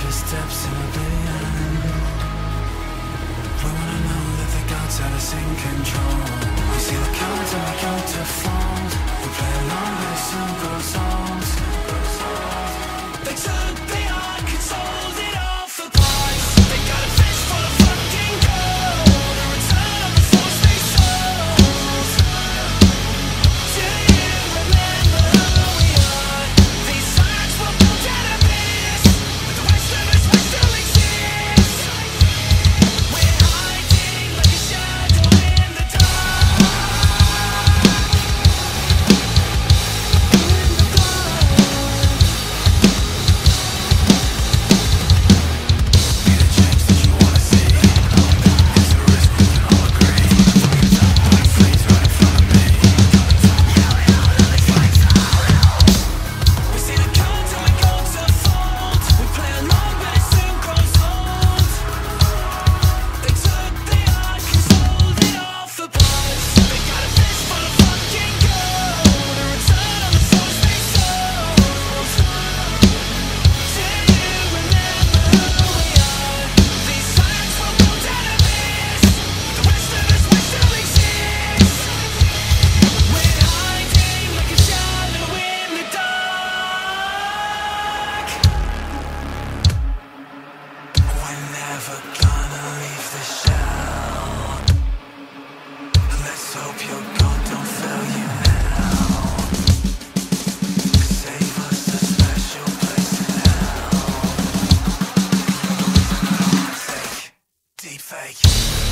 First steps in I know that the gods have us in control. We see the cards and we go to fold We play along but it soon grows fake.